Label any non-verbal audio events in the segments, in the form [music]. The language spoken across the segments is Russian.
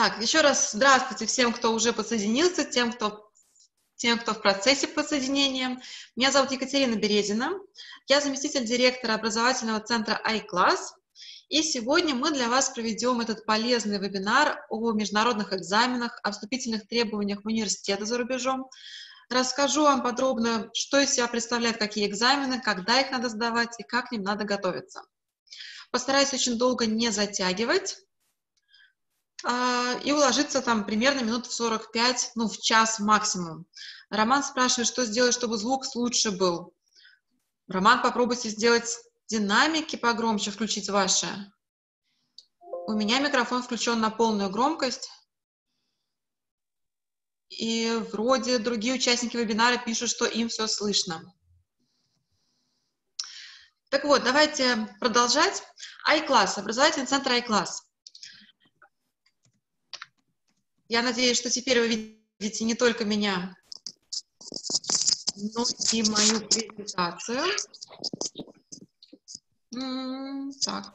Так, еще раз здравствуйте всем, кто уже подсоединился, тем, кто, тем, кто в процессе подсоединения. Меня зовут Екатерина Березина, я заместитель директора образовательного центра iClass, и сегодня мы для вас проведем этот полезный вебинар о международных экзаменах, о вступительных требованиях в за рубежом. Расскажу вам подробно, что из себя представляют какие экзамены, когда их надо сдавать и как к ним надо готовиться. Постараюсь очень долго не затягивать и уложиться там примерно минут в 45, ну, в час максимум. Роман спрашивает, что сделать, чтобы звук лучше был. Роман, попробуйте сделать динамики погромче, включить ваши. У меня микрофон включен на полную громкость. И вроде другие участники вебинара пишут, что им все слышно. Так вот, давайте продолжать. iClass, образовательный центр iClass. Я надеюсь, что теперь вы видите не только меня, но и мою презентацию. Так.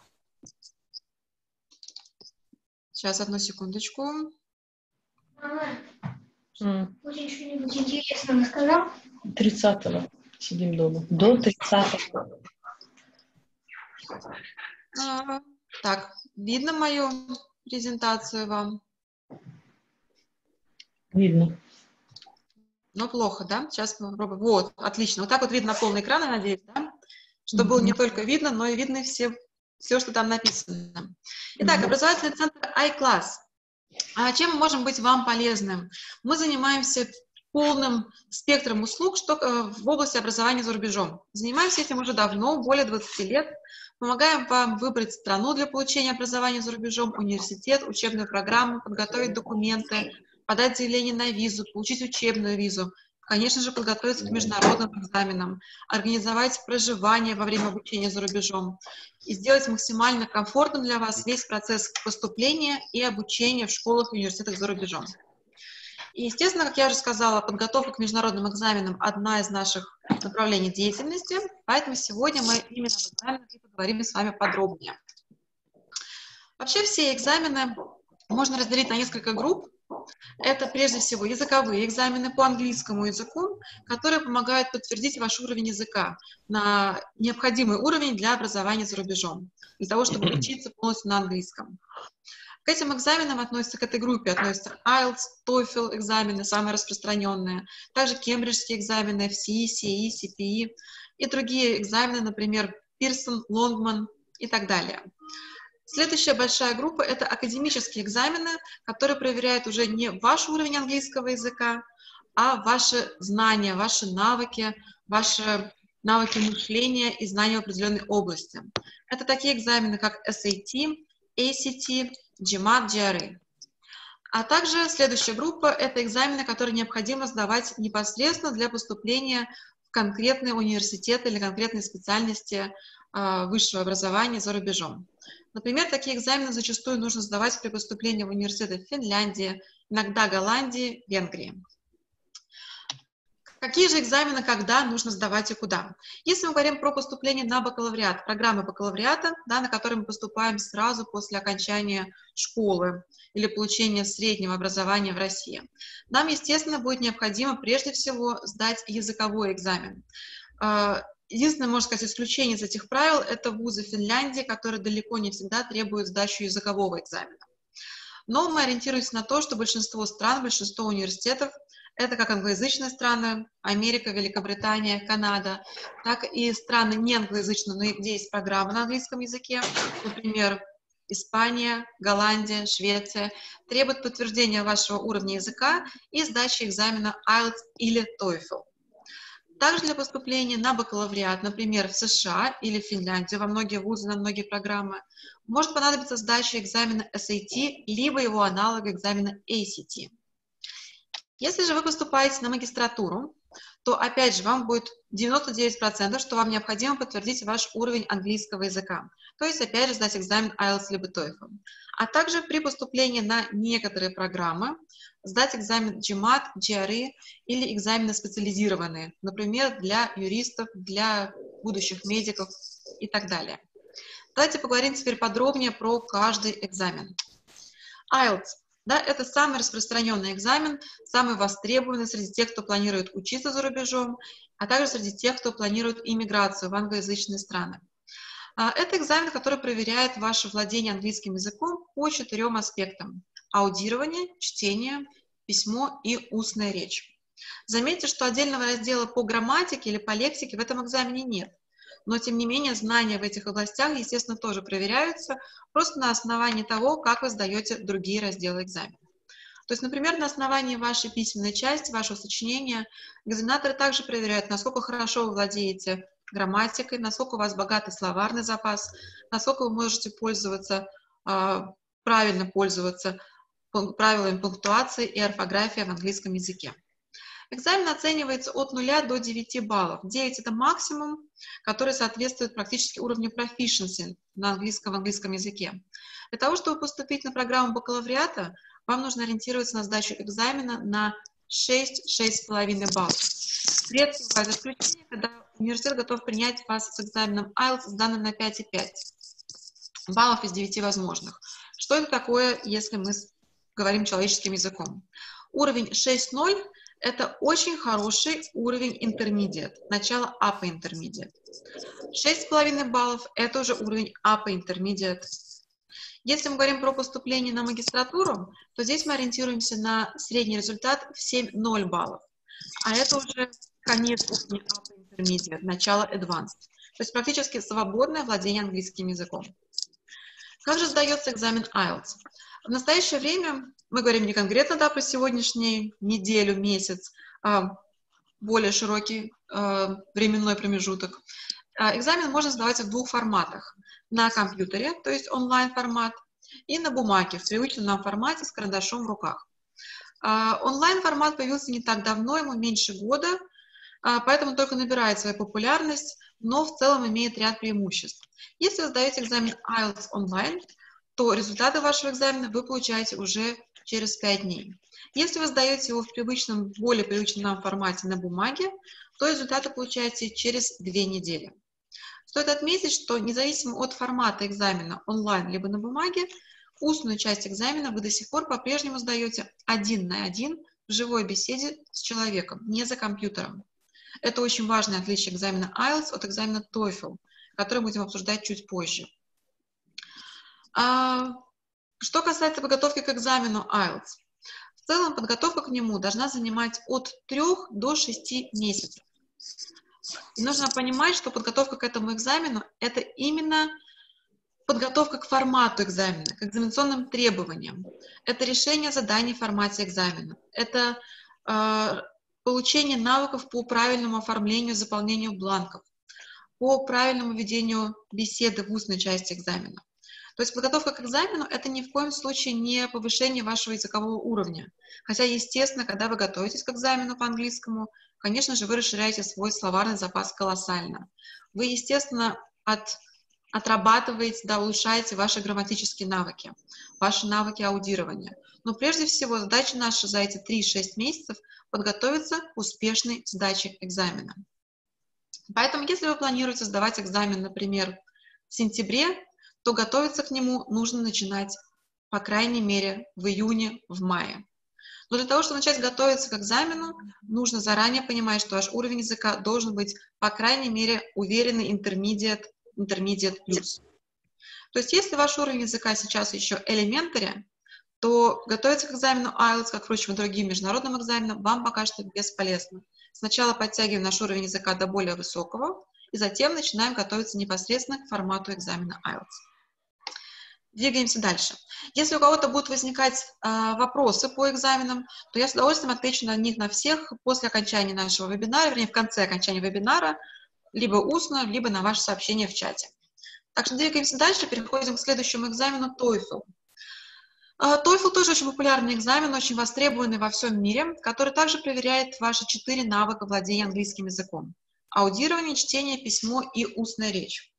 Сейчас, одну секундочку. Mm. Будет что-нибудь интересное рассказал? 30-го сидим дома. До 30-го. А, так, видно мою презентацию вам? Видно. Но плохо, да? Сейчас попробуем. Вот, отлично. Вот так вот видно полный экран, я надеюсь, да? Что mm-hmm. было не только видно, но и видно все, все, что там написано. Итак, mm-hmm. образовательный центр iClass. А чем мы можем быть вам полезным? Мы занимаемся полным спектром услуг что, э, в области образования за рубежом. Занимаемся этим уже давно, более 20 лет. Помогаем вам выбрать страну для получения образования за рубежом, университет, учебную программу, подготовить документы, подать заявление на визу, получить учебную визу, конечно же, подготовиться к международным экзаменам, организовать проживание во время обучения за рубежом и сделать максимально комфортным для вас весь процесс поступления и обучения в школах и университетах за рубежом. И, естественно, как я уже сказала, подготовка к международным экзаменам – одна из наших направлений деятельности, поэтому сегодня мы именно об экзаменах и поговорим с вами подробнее. Вообще все экзамены можно разделить на несколько групп. Это прежде всего языковые экзамены по английскому языку, которые помогают подтвердить ваш уровень языка на необходимый уровень для образования за рубежом, для того, чтобы [clears throat] учиться полностью на английском. К этим экзаменам относятся, к этой группе относятся IELTS, TOEFL экзамены, самые распространенные, также кембриджские экзамены, FCE, CE, CPE и другие экзамены, например, Pearson, Longman и так далее. Следующая большая группа – это академические экзамены, которые проверяют уже не ваш уровень английского языка, а ваши знания, ваши навыки, ваши навыки мышления и знания в определенной области. Это такие экзамены, как SAT, ACT, GMAT, GRE. А также следующая группа – это экзамены, которые необходимо сдавать непосредственно для поступления в конкретные университеты или конкретные специальности э, высшего образования за рубежом. Например, такие экзамены зачастую нужно сдавать при поступлении в университеты Финляндии, иногда Голландии, Венгрии. Какие же экзамены, когда нужно сдавать и куда? Если мы говорим про поступление на бакалавриат, программы бакалавриата, да, на которые мы поступаем сразу после окончания школы или получения среднего образования в России, нам, естественно, будет необходимо прежде всего сдать языковой экзамен. Единственное, можно сказать, исключение из этих правил – это вузы Финляндии, которые далеко не всегда требуют сдачу языкового экзамена. Но мы ориентируемся на то, что большинство стран, большинство университетов это как англоязычные страны, Америка, Великобритания, Канада, так и страны не англоязычные, но где есть программы на английском языке, например, Испания, Голландия, Швеция, требуют подтверждения вашего уровня языка и сдачи экзамена IELTS или TOEFL. Также для поступления на бакалавриат, например, в США или в Финляндию, во многие вузы, на многие программы, может понадобиться сдача экзамена SAT, либо его аналог экзамена ACT. Если же вы поступаете на магистратуру, то опять же вам будет 99%, что вам необходимо подтвердить ваш уровень английского языка. То есть опять же сдать экзамен IELTS либо TOEFL. А также при поступлении на некоторые программы сдать экзамен GMAT, GRE или экзамены специализированные, например, для юристов, для будущих медиков и так далее. Давайте поговорим теперь подробнее про каждый экзамен. IELTS Да, это самый распространенный экзамен, самый востребованный среди тех, кто планирует учиться за рубежом, а также среди тех, кто планирует иммиграцию в англоязычные страны. А, это экзамен, который проверяет ваше владение английским языком по четырем аспектам. Аудирование, чтение, письмо и устная речь. Заметьте, что отдельного раздела по грамматике или по лексике в этом экзамене нет. Но, тем не менее, знания в этих областях, естественно, тоже проверяются, просто на основании того, как вы сдаете другие разделы экзамена. То есть, например, на основании вашей письменной части, вашего сочинения, экзаменаторы также проверяют, насколько хорошо вы владеете грамматикой, насколько у вас богатый словарный запас, насколько вы можете пользоваться, а, правильно пользоваться правилами пунктуации и орфографии в английском языке. Экзамен оценивается от 0 до 9 баллов. 9 – это максимум, который соответствует практически уровню proficiency на английском, в английском языке. Для того, чтобы поступить на программу бакалавриата, вам нужно ориентироваться на сдачу экзамена на 6-6,5 баллов. Редко бывает исключение, когда университет готов принять вас с экзаменом IELTS с данным на 5,5 баллов из 9 возможных. Что это такое, если мы говорим человеческим языком? Уровень 6.0 – это очень хороший уровень intermediate, начало upper intermediate. 6,5 баллов – это уже уровень upper intermediate. Если мы говорим про поступление на магистратуру, то здесь мы ориентируемся на средний результат в 7,0 баллов. А это уже конец уровня начало advanced. То есть практически свободное владение английским языком. Как же сдается экзамен IELTS? В настоящее время, мы говорим не конкретно да, про сегодняшний неделю, месяц, а более широкий э, временной промежуток. А, экзамен можно сдавать в двух форматах. На компьютере, то есть онлайн-формат, и на бумаге, в привычном формате с карандашом в руках. А, онлайн-формат появился не так давно, ему меньше года, а, поэтому только набирает свою популярность, но в целом имеет ряд преимуществ. Если вы сдаете экзамен IELTS онлайн, то результаты вашего экзамена вы получаете уже через 5 дней. Если вы сдаете его в привычном, более привычном формате на бумаге, то результаты получаете через 2 недели. Стоит отметить, что независимо от формата экзамена онлайн либо на бумаге, устную часть экзамена вы до сих пор по-прежнему сдаете один на один в живой беседе с человеком, не за компьютером. Это очень важное отличие экзамена IELTS от экзамена TOEFL, который будем обсуждать чуть позже. А, что касается подготовки к экзамену IELTS, в целом подготовка к нему должна занимать от 3 до 6 месяцев. И нужно понимать, что подготовка к этому экзамену – это именно подготовка к формату экзамена, к экзаменационным требованиям. Это решение заданий в формате экзамена. Это э, получение навыков по правильному оформлению, заполнению бланков, по правильному ведению беседы в устной части экзамена. То есть подготовка к экзамену – это ни в коем случае не повышение вашего языкового уровня. Хотя, естественно, когда вы готовитесь к экзамену по английскому, конечно же, вы расширяете свой словарный запас колоссально. Вы, естественно, от, отрабатываете, да, улучшаете ваши грамматические навыки, ваши навыки аудирования. Но прежде всего задача наша за эти 3-6 месяцев – подготовиться к успешной сдаче экзамена. Поэтому, если вы планируете сдавать экзамен, например, в сентябре, то готовиться к нему нужно начинать, по крайней мере, в июне, в мае. Но для того, чтобы начать готовиться к экзамену, нужно заранее понимать, что ваш уровень языка должен быть, по крайней мере, уверенный intermediate, intermediate plus. То есть, если ваш уровень языка сейчас еще elementary, то готовиться к экзамену IELTS, как, впрочем, и другим международным экзаменам, вам пока что бесполезно. Сначала подтягиваем наш уровень языка до более высокого, и затем начинаем готовиться непосредственно к формату экзамена IELTS. Двигаемся дальше. Если у кого-то будут возникать э, вопросы по экзаменам, то я с удовольствием отвечу на них на всех после окончания нашего вебинара, вернее, в конце окончания вебинара, либо устно, либо на ваше сообщение в чате. Так что двигаемся дальше, переходим к следующему экзамену TOEFL. Uh, TOEFL тоже очень популярный экзамен, очень востребованный во всем мире, который также проверяет ваши четыре навыка владения английским языком. Аудирование, чтение, письмо и устная речь.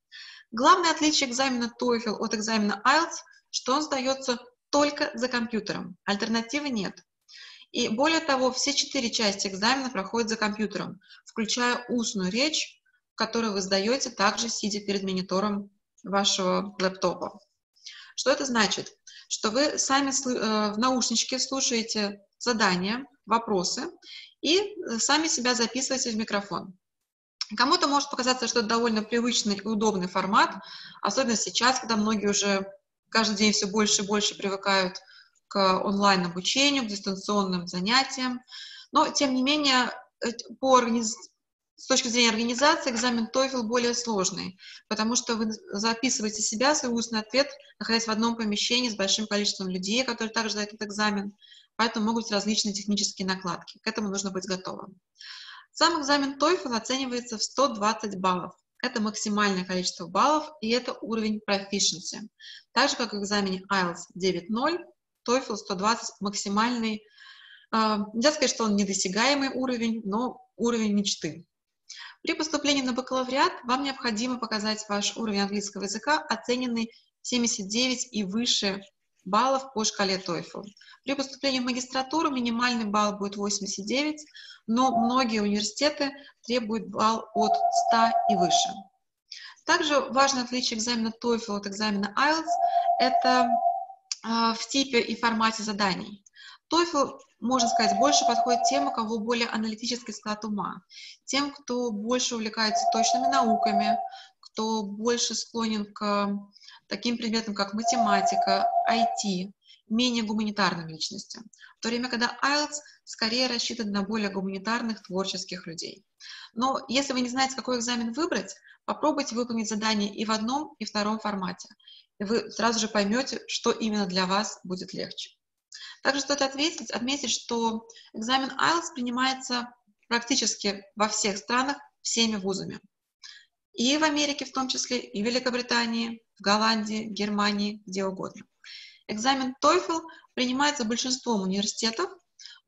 Главное отличие экзамена TOEFL от экзамена IELTS, что он сдается только за компьютером, альтернативы нет. И более того, все четыре части экзамена проходят за компьютером, включая устную речь, которую вы сдаете также сидя перед монитором вашего лэптопа. Что это значит? что вы сами э, в наушничке слушаете задания, вопросы и сами себя записываете в микрофон. Кому-то может показаться, что это довольно привычный и удобный формат, особенно сейчас, когда многие уже каждый день все больше и больше привыкают к онлайн-обучению, к дистанционным занятиям. Но, тем не менее, по организ... с точки зрения организации экзамен TOEFL более сложный, потому что вы записываете себя, свой устный ответ, находясь в одном помещении с большим количеством людей, которые также сдают этот экзамен, поэтому могут быть различные технические накладки. К этому нужно быть готовым. Сам экзамен TOEFL оценивается в 120 баллов. Это максимальное количество баллов, и это уровень proficiency. Так же, как в экзамене IELTS 9.0, TOEFL 120 максимальный. Э, нельзя сказать, что он недосягаемый уровень, но уровень мечты. При поступлении на бакалавриат вам необходимо показать ваш уровень английского языка, оцененный 79 и выше баллов по шкале TOEFL. При поступлении в магистратуру минимальный балл будет 89, но многие университеты требуют балл от 100 и выше. Также важное отличие экзамена TOEFL от экзамена IELTS – это э, в типе и формате заданий. TOEFL, можно сказать, больше подходит тем, у кого более аналитический склад ума, тем, кто больше увлекается точными науками, кто больше склонен к таким предметам, как математика, IT, менее гуманитарным личностям, в то время когда IELTS скорее рассчитан на более гуманитарных, творческих людей. Но если вы не знаете, какой экзамен выбрать, попробуйте выполнить задание и в одном, и втором формате. И вы сразу же поймете, что именно для вас будет легче. Также стоит отметить, отметить, что экзамен IELTS принимается практически во всех странах всеми вузами. И в Америке в том числе, и в Великобритании, в Голландии, Германии, где угодно. Экзамен TOEFL принимается большинством университетов,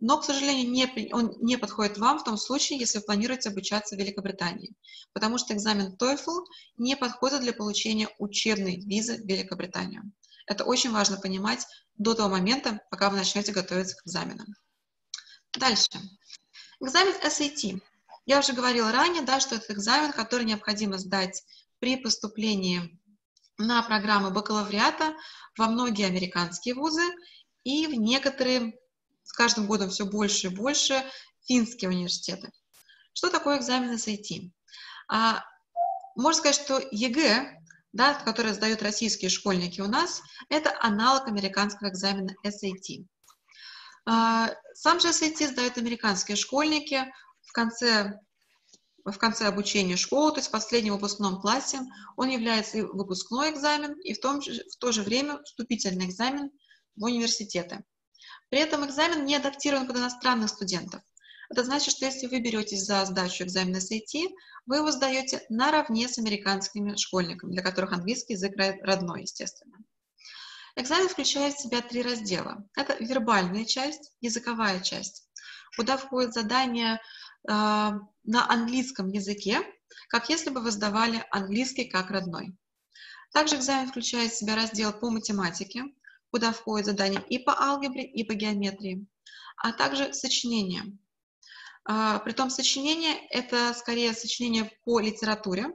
но, к сожалению, не, он не подходит вам в том случае, если вы планируете обучаться в Великобритании, потому что экзамен TOEFL не подходит для получения учебной визы в Великобританию. Это очень важно понимать до того момента, пока вы начнете готовиться к экзаменам. Дальше. Экзамен SAT. Я уже говорила ранее, да, что это экзамен, который необходимо сдать при поступлении на программы бакалавриата во многие американские вузы и в некоторые, с каждым годом все больше и больше, финские университеты. Что такое экзамен SAT? А, можно сказать, что ЕГЭ, да, который сдают российские школьники у нас, это аналог американского экзамена SAT. А, сам же SAT сдают американские школьники конце в конце обучения школы, то есть в последнем выпускном классе, он является и выпускной экзамен, и в, том же, в то же время вступительный экзамен в университеты. При этом экзамен не адаптирован под иностранных студентов. Это значит, что если вы беретесь за сдачу экзамена SAT, вы его сдаете наравне с американскими школьниками, для которых английский язык родной, естественно. Экзамен включает в себя три раздела. Это вербальная часть, языковая часть, куда входят задания на английском языке, как если бы вы сдавали английский как родной. Также экзамен включает в себя раздел по математике, куда входят задания и по алгебре, и по геометрии, а также сочинения. А, притом сочинение – это скорее сочинение по литературе.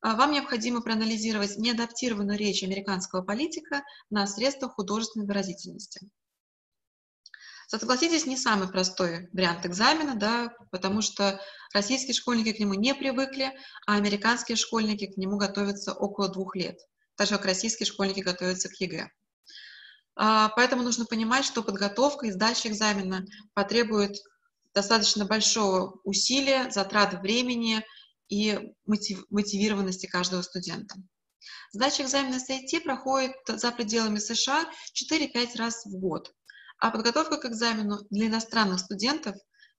А, вам необходимо проанализировать неадаптированную речь американского политика на средства художественной выразительности. Согласитесь, не самый простой вариант экзамена, да, потому что российские школьники к нему не привыкли, а американские школьники к нему готовятся около двух лет, так же как российские школьники готовятся к ЕГЭ. А, поэтому нужно понимать, что подготовка и сдача экзамена потребует достаточно большого усилия, затрат времени и мотивированности каждого студента. Сдача экзамена SAT проходит за пределами США 4-5 раз в год. А подготовка к экзамену для иностранных студентов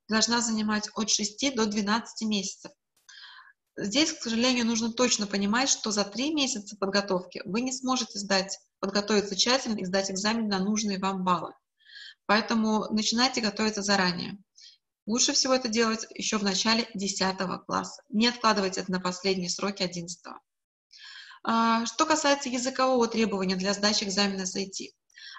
должна занимать от 6 до 12 месяцев. Здесь, к сожалению, нужно точно понимать, что за 3 месяца подготовки вы не сможете сдать, подготовиться тщательно и сдать экзамен на нужные вам баллы. Поэтому начинайте готовиться заранее. Лучше всего это делать еще в начале 10 класса. Не откладывайте это на последние сроки 11. А, что касается языкового требования для сдачи экзамена SAT,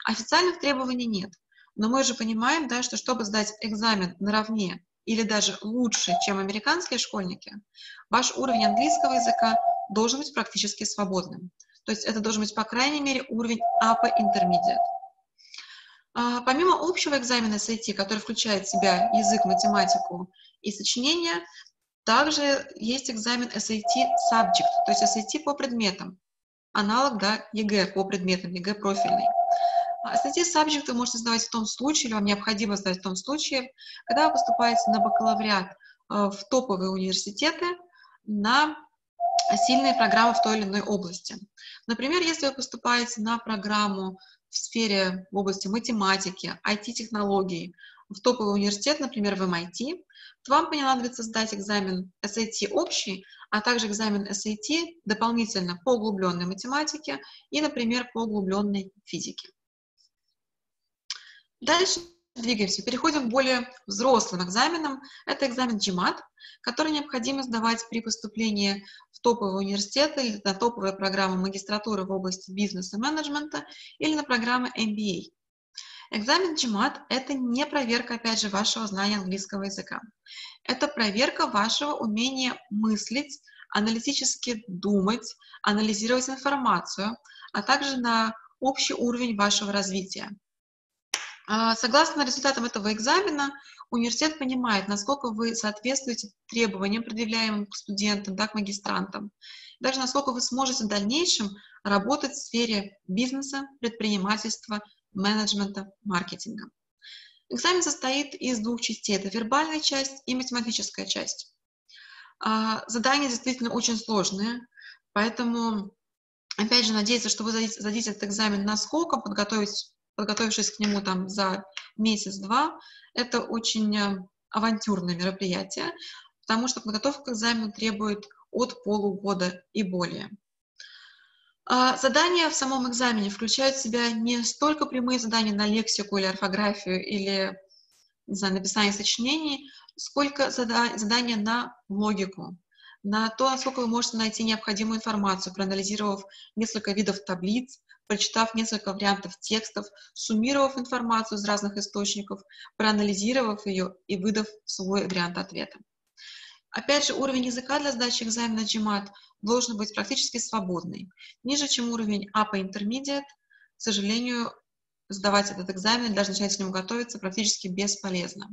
официальных требований нет. Но мы же понимаем, да, что чтобы сдать экзамен наравне или даже лучше, чем американские школьники, ваш уровень английского языка должен быть практически свободным. То есть это должен быть, по крайней мере, уровень APA Intermediate. А, помимо общего экзамена SAT, который включает в себя язык, математику и сочинение, также есть экзамен SAT Subject, то есть SAT по предметам. Аналог, да, ЕГЭ по предметам, ЕГЭ профильный. SAT Subject вы можете сдавать в том случае, или вам необходимо сдать в том случае, когда вы поступаете на бакалавриат э, в топовые университеты на сильные программы в той или иной области. Например, если вы поступаете на программу в сфере в области математики, IT-технологий, в топовый университет, например, в MIT, то вам понадобится сдать экзамен SAT общий, а также экзамен SAT дополнительно по углубленной математике и, например, по углубленной физике. Дальше двигаемся. Переходим к более взрослым экзаменам. Это экзамен GMAT, который необходимо сдавать при поступлении в топовый университет или на топовые программы магистратуры в области бизнеса и менеджмента или на программы MBA. Экзамен GMAT – это не проверка, опять же, вашего знания английского языка. Это проверка вашего умения мыслить, аналитически думать, анализировать информацию, а также на общий уровень вашего развития. А, согласно результатам этого экзамена, университет понимает, насколько вы соответствуете требованиям, предъявляемым к студентам, да, к магистрантам, даже насколько вы сможете в дальнейшем работать в сфере бизнеса, предпринимательства, менеджмента, маркетинга. Экзамен состоит из двух частей. Это вербальная часть и математическая часть. А, задания действительно очень сложные, поэтому, опять же, надеяться, что вы зададите этот экзамен наскоком, подготовить, подготовившись к нему там за месяц-два, это очень э, авантюрное мероприятие, потому что подготовка к экзамену требует от полугода и более. А, задания в самом экзамене включают в себя не столько прямые задания на лексику или орфографию или не написание сочинений, сколько зада задания на логику, на то, насколько вы можете найти необходимую информацию, проанализировав несколько видов таблиц, прочитав несколько вариантов текстов, суммировав информацию из разных источников, проанализировав ее и выдав свой вариант ответа. Опять же, уровень языка для сдачи экзамена GMAT должен быть практически свободный. Ниже, чем уровень APA Intermediate, к сожалению, сдавать этот экзамен, даже начать с ним готовиться практически бесполезно.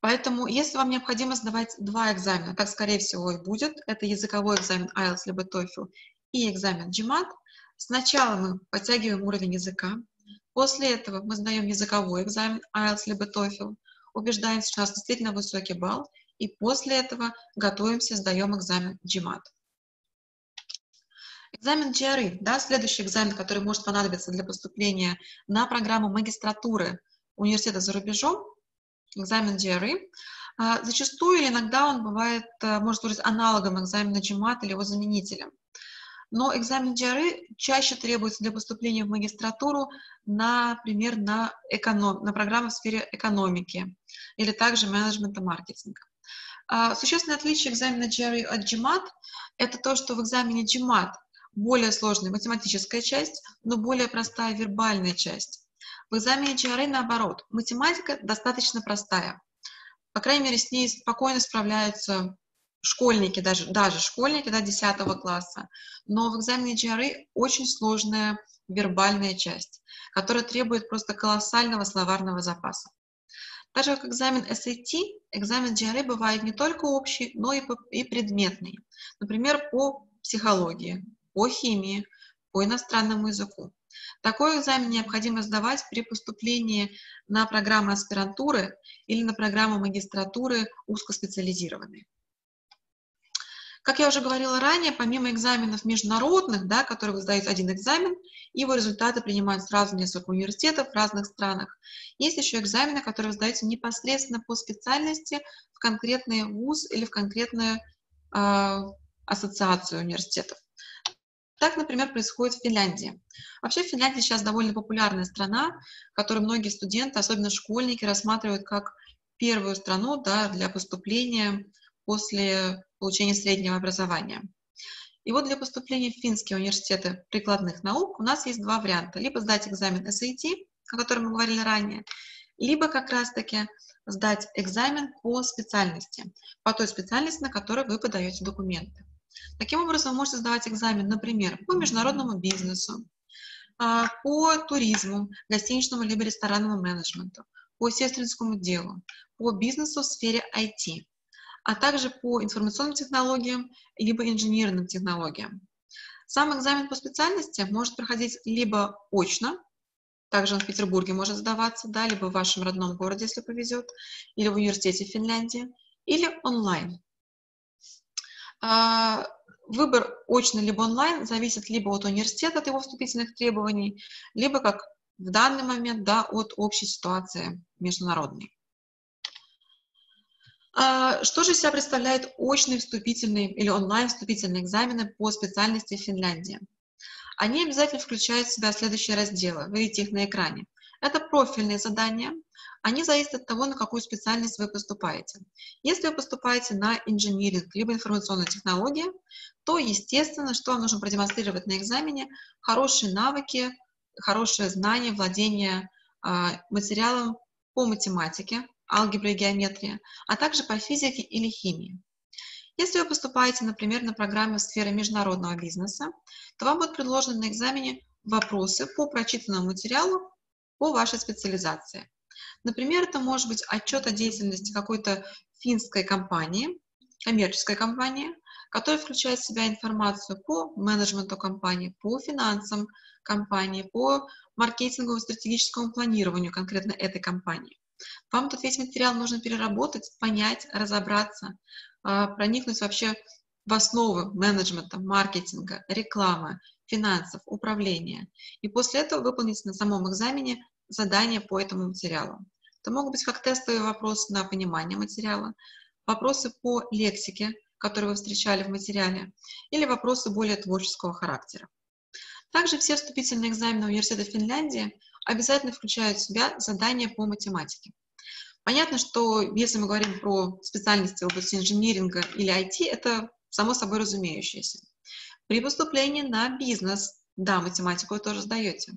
Поэтому, если вам необходимо сдавать два экзамена, так, скорее всего, и будет, это языковой экзамен IELTS либо TOEFL и экзамен GMAT, сначала мы подтягиваем уровень языка, после этого мы сдаем языковой экзамен IELTS либо TOEFL, убеждаемся, что у нас действительно высокий балл, и после этого готовимся, сдаем экзамен GMAT. Экзамен GRE, да, следующий экзамен, который может понадобиться для поступления на программу магистратуры университета за рубежом, экзамен GRE. А, зачастую или иногда он бывает, э, может служить аналогом экзамена GMAT или его заменителем. Но экзамен GRE чаще требуется для поступления в магистратуру, например, на, эконом, на программы в сфере экономики или также менеджмента маркетинга. А, существенное отличие экзамена GRE от GMAT – это то, что в экзамене GMAT более сложная математическая часть, но более простая вербальная часть. В экзамене GRE наоборот, математика достаточно простая. По крайней мере, с ней спокойно справляются школьники, даже, даже школьники да, 10 класса. Но в экзамене GRE очень сложная вербальная часть, которая требует просто колоссального словарного запаса. Так же, как экзамен SAT, экзамен GRE бывает не только общий, но и, и предметный. Например, по психологии, по химии, по иностранному языку. Такой экзамен необходимо сдавать при поступлении на программы аспирантуры или на программы магистратуры узкоспециализированные. Как я уже говорила ранее, помимо экзаменов международных, да, которые вы сдаете один экзамен, его результаты принимают сразу несколько университетов в разных странах, есть еще экзамены, которые вы сдаете непосредственно по специальности в конкретный вуз или в конкретную э, ассоциацию университетов. Так, например, происходит в Финляндии. Вообще Финляндия сейчас довольно популярная страна, которую многие студенты, особенно школьники, рассматривают как первую страну да, для поступления после получения среднего образования. И вот для поступления в финские университеты прикладных наук у нас есть два варианта. Либо сдать экзамен SAT, о котором мы говорили ранее, либо как раз-таки сдать экзамен по специальности, по той специальности, на которой вы подаете документы. Таким образом, вы можете сдавать экзамен, например, по международному бизнесу, а, по туризму, гостиничному либо ресторанному менеджменту, по сестринскому делу, по бизнесу в сфере IT, а также по информационным технологиям либо инженерным технологиям. Сам экзамен по специальности может проходить либо очно, также он в Петербурге может сдаваться, да, либо в вашем родном городе, если повезет, или в университете Финляндии, или онлайн. А, выбор очно либо онлайн зависит либо от университета, от его вступительных требований, либо, как в данный момент, да, от общей ситуации международной. А, что же из себя представляет очные вступительные или онлайн вступительные экзамены по специальности в Финляндии? Они обязательно включают в себя следующие разделы. Вы видите их на экране. Это профильные задания. Они зависят от того, на какую специальность вы поступаете. Если вы поступаете на инжиниринг либо информационные технологии, то, естественно, что вам нужно продемонстрировать на экзамене? Хорошие навыки, хорошее знание, владение э, материалом по математике, алгебре и геометрии, а также по физике или химии. Если вы поступаете, например, на программу в сфере международного бизнеса, то вам будут предложены на экзамене вопросы по прочитанному материалу по вашей специализации. Например, это может быть отчет о деятельности какой-то финской компании, коммерческой компании, которая включает в себя информацию по менеджменту компании, по финансам компании, по маркетинговому стратегическому планированию конкретно этой компании. Вам тут весь материал нужно переработать, понять, разобраться, а, проникнуть вообще в основы менеджмента, маркетинга, рекламы, финансов, управления. И после этого выполнить на самом экзамене задания по этому материалу. Это могут быть как тестовые вопросы на понимание материала, вопросы по лексике, которые вы встречали в материале, или вопросы более творческого характера. Также все вступительные экзамены университета Финляндии обязательно включают в себя задания по математике. Понятно, что если мы говорим про специальности в области инжиниринга или IT, это само собой разумеющееся. При поступлении на бизнес, да, математику вы тоже сдаете.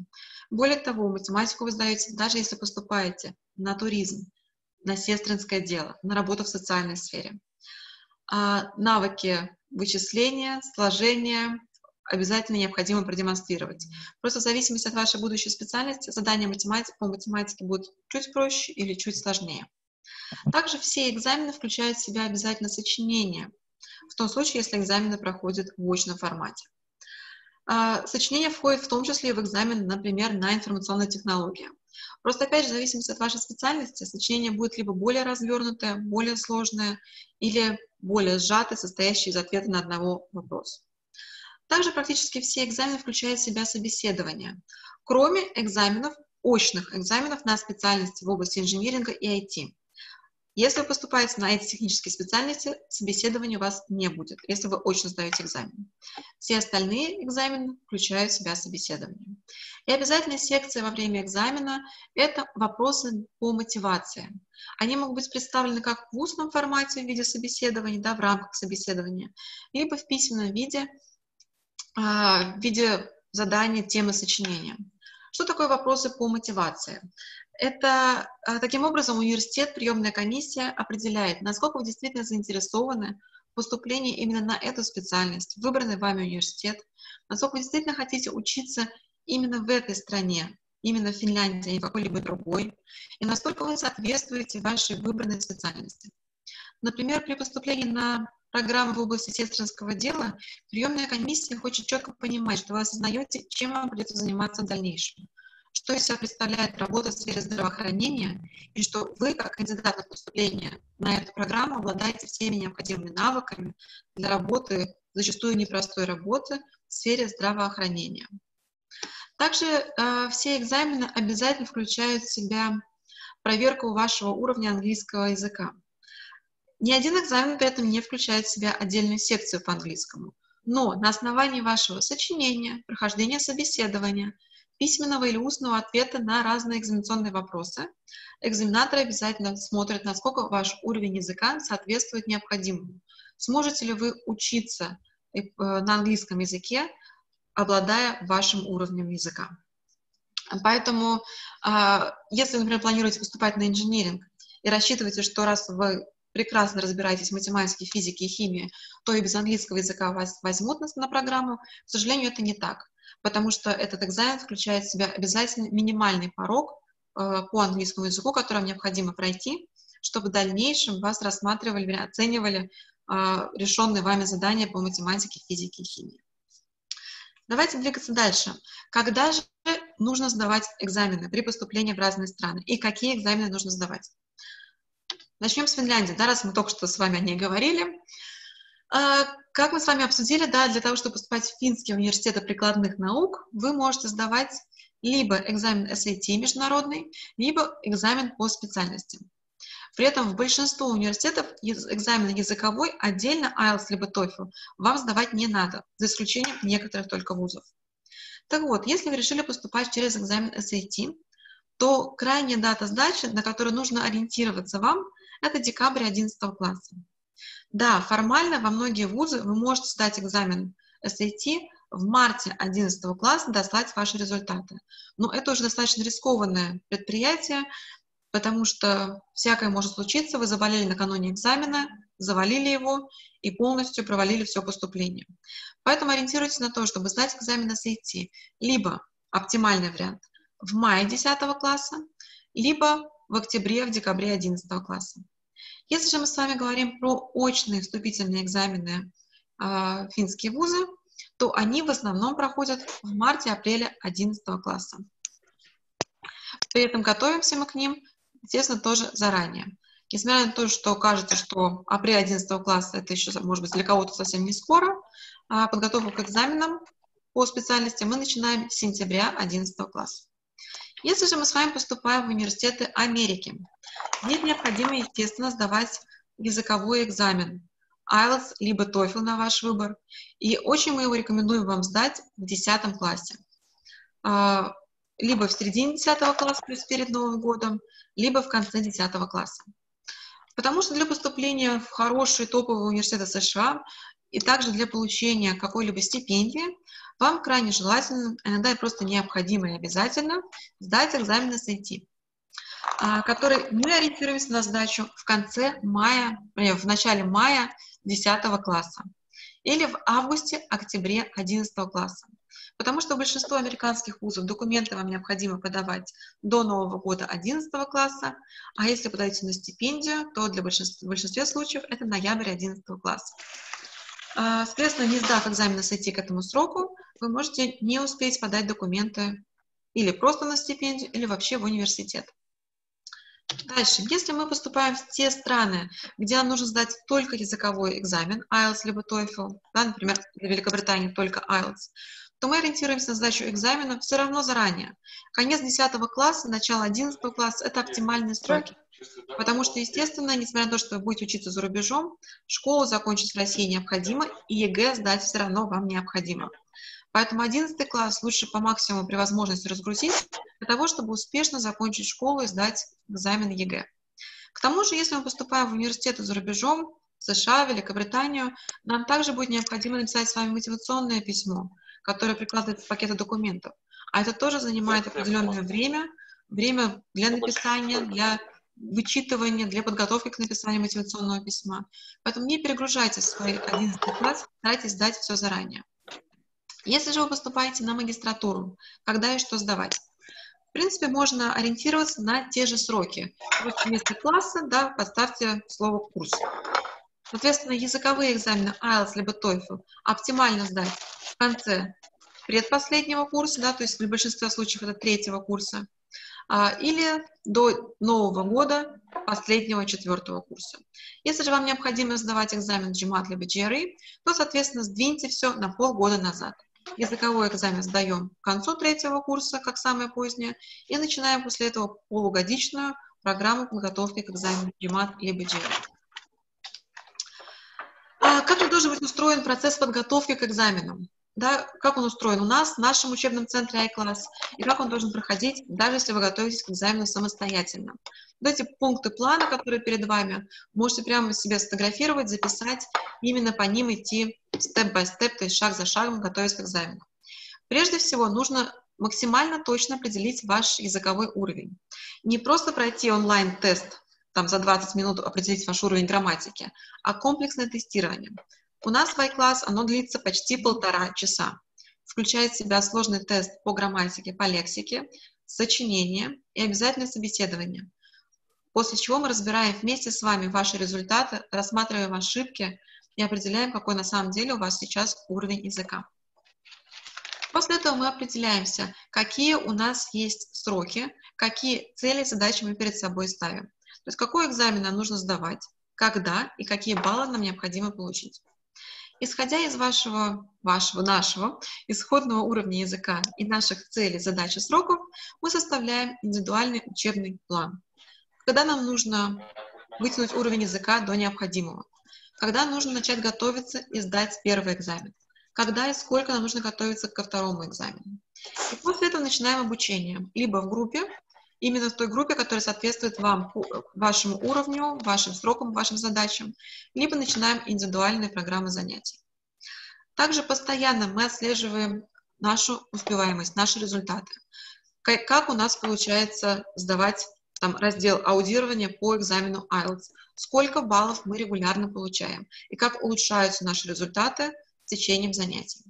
Более того, математику вы сдаете, даже если поступаете на туризм, на сестринское дело, на работу в социальной сфере. А навыки вычисления, сложения, обязательно необходимо продемонстрировать. Просто в зависимости от вашей будущей специальности задания математики, по математике будут чуть проще или чуть сложнее. Также все экзамены включают в себя обязательно сочинения, в том случае, если экзамены проходят в очном формате. А, сочинение входит в том числе и в экзамен, например, на информационные технологии. Просто, опять же, в зависимости от вашей специальности, сочинение будет либо более развернутое, более сложное, или более сжатое, состоящее из ответа на одного вопроса. Также практически все экзамены включают в себя собеседование, кроме экзаменов, очных экзаменов на специальности в области инжиниринга и IT. Если вы поступаете на эти технические специальности, собеседования у вас не будет, если вы очно сдаете экзамен. Все остальные экзамены включают в себя собеседование. И обязательная секция во время экзамена – это вопросы по мотивации. Они могут быть представлены как в устном формате в виде собеседования, да, в рамках собеседования, либо в письменном виде – в виде задания темы сочинения. Что такое вопросы по мотивации? Это а, таким образом университет, приемная комиссия определяет, насколько вы действительно заинтересованы в поступлении именно на эту специальность, выбранный вами университет, насколько вы действительно хотите учиться именно в этой стране, именно в Финляндии, а какой-либо другой, и насколько вы соответствуете вашей выбранной специальности. Например, при поступлении на программы в области сестринского дела, приемная комиссия хочет четко понимать, что вы осознаете, чем вам придется заниматься в дальнейшем, что из себя представляет работа в сфере здравоохранения, и что вы, как кандидат на поступление на эту программу, обладаете всеми необходимыми навыками для работы, зачастую непростой работы в сфере здравоохранения. Также э, все экзамены обязательно включают в себя проверку вашего уровня английского языка. Ни один экзамен при этом не включает в себя отдельную секцию по английскому. Но на основании вашего сочинения, прохождения собеседования, письменного или устного ответа на разные экзаменационные вопросы, экзаменатор обязательно смотрит, насколько ваш уровень языка соответствует необходимому. Сможете ли вы учиться э, на английском языке, обладая вашим уровнем языка. Поэтому, а, если, например, планируете поступать на инжиниринг и рассчитываете, что раз вы прекрасно разбираетесь в математике, физике и химии, то и без английского языка вас возьмут на, на программу. К сожалению, это не так, потому что этот экзамен включает в себя обязательно минимальный порог э, по английскому языку, который необходимо пройти, чтобы в дальнейшем вас рассматривали, оценивали э, решенные вами задания по математике, физике и химии. Давайте двигаться дальше. Когда же нужно сдавать экзамены при поступлении в разные страны? И какие экзамены нужно сдавать? Начнем с Финляндии, да, раз мы только что с вами о ней говорили. А, как мы с вами обсудили, да, для того, чтобы поступать в Финский университет прикладных наук, вы можете сдавать либо экзамен SAT международный, либо экзамен по специальности. При этом в большинство университетов экзамен языковой отдельно IELTS либо TOEFL вам сдавать не надо, за исключением некоторых только вузов. Так вот, если вы решили поступать через экзамен SAT, то крайняя дата сдачи, на которую нужно ориентироваться вам, это декабрь 11 класса. Да, формально во многие вузы вы можете сдать экзамен SAT в марте 11 класса, дослать ваши результаты. Но это уже достаточно рискованное предприятие, потому что всякое может случиться. Вы заболели накануне экзамена, завалили его и полностью провалили все поступление. Поэтому ориентируйтесь на то, чтобы сдать экзамен SAT. Либо оптимальный вариант в мае 10 класса, либо в октябре, в декабре 11 класса. Если же мы с вами говорим про очные вступительные экзамены э, финские вузы, то они в основном проходят в марте-апреле 11 класса. При этом готовимся мы к ним, естественно, тоже заранее. Несмотря на то, что кажется, что апрель 11 класса это еще, может быть, для кого-то совсем не скоро, а подготовку к экзаменам по специальности мы начинаем с сентября 11 класса. Если же мы с вами поступаем в университеты Америки, здесь необходимо, естественно, сдавать языковой экзамен, IELTS либо TOEFL на ваш выбор. И очень мы его рекомендуем вам сдать в 10 классе. А, либо в середине 10 класса, то есть перед Новым годом, либо в конце 10 класса. Потому что для поступления в хорошие топовые университеты США и также для получения какой-либо стипендии вам крайне желательно, иногда и просто необходимо и обязательно сдать экзамен SAT, а, который мы ориентируемся на сдачу в конце мая, э, в начале мая 10 класса или в августе-октябре 11 класса. Потому что большинство американских вузов документы вам необходимо подавать до Нового года 11 класса, а если подаете на стипендию, то для большинства, в большинстве случаев это ноябрь 11 класса. А, соответственно, не сдав экзамен SAT к этому сроку, вы можете не успеть подать документы или просто на стипендию, или вообще в университет. Дальше, если мы поступаем в те страны, где нам нужно сдать только языковой экзамен, IELTS либо TOEFL, да, например, для Великобритании только IELTS, то мы ориентируемся на сдачу экзамена все равно заранее. Конец 10 класса, начало 11 класса – это оптимальные сроки. Потому что, естественно, несмотря на то, что вы будете учиться за рубежом, школу закончить в России необходимо, и ЕГЭ сдать все равно вам необходимо. Поэтому 11 класс лучше по максимуму при возможности разгрузить для того, чтобы успешно закончить школу и сдать экзамен ЕГЭ. К тому же, если мы поступаем в университеты за рубежом, в США, Великобританию, нам также будет необходимо написать с вами мотивационное письмо, которое прикладывается в пакеты документов. А это тоже занимает определенное время, время для написания, для вычитывания, для подготовки к написанию мотивационного письма. Поэтому не перегружайте свой 11 класс, старайтесь сдать все заранее. Если же вы поступаете на магистратуру, когда и что сдавать? В принципе, можно ориентироваться на те же сроки. Просто вместо класса, да, поставьте слово «курс». Соответственно, языковые экзамены IELTS либо TOEFL оптимально сдать в конце предпоследнего курса, да, то есть в большинстве случаев это третьего курса, а, или до Нового года последнего четвертого курса. Если же вам необходимо сдавать экзамен GMAT либо GRE, то, соответственно, сдвиньте все на полгода назад. Языковой экзамен сдаем к концу третьего курса, как самое позднее, и начинаем после этого полугодичную программу подготовки к экзамену GMAT либо GRE. А как же должен быть устроен процесс подготовки к экзаменам? Да, как он устроен у нас, в нашем учебном центре iClass, и как он должен проходить, даже если вы готовитесь к экзамену самостоятельно. Вот эти пункты плана, которые перед вами, можете прямо себе сфотографировать, записать, именно по ним идти степ-бай-степ, то есть шаг за шагом, готовясь к экзамену. Прежде всего, нужно максимально точно определить ваш языковой уровень. Не просто пройти онлайн-тест там за 20 минут определить ваш уровень грамматики, а комплексное тестирование. У нас в iClass оно длится почти полтора часа. Включает в себя сложный тест по грамматике, по лексике, сочинение и обязательное собеседование. После чего мы разбираем вместе с вами ваши результаты, рассматриваем ошибки и определяем, какой на самом деле у вас сейчас уровень языка. После этого мы определяемся, какие у нас есть сроки, какие цели, задачи мы перед собой ставим. То есть какой экзамен нам нужно сдавать, когда и какие баллы нам необходимо получить. Исходя из вашего, вашего, нашего исходного уровня языка и наших целей, задач и сроков, мы составляем индивидуальный учебный план. Когда нам нужно вытянуть уровень языка до необходимого, когда нужно начать готовиться и сдать первый экзамен, когда и сколько нам нужно готовиться ко второму экзамену. И после этого начинаем обучение. Либо в группе, именно в той группе, которая соответствует вам, вашему уровню, вашим срокам, вашим задачам, либо начинаем индивидуальные программы занятий. Также постоянно мы отслеживаем нашу успеваемость, наши результаты. Как, у нас получается сдавать там, раздел аудирования по экзамену IELTS, сколько баллов мы регулярно получаем и как улучшаются наши результаты с течением занятий.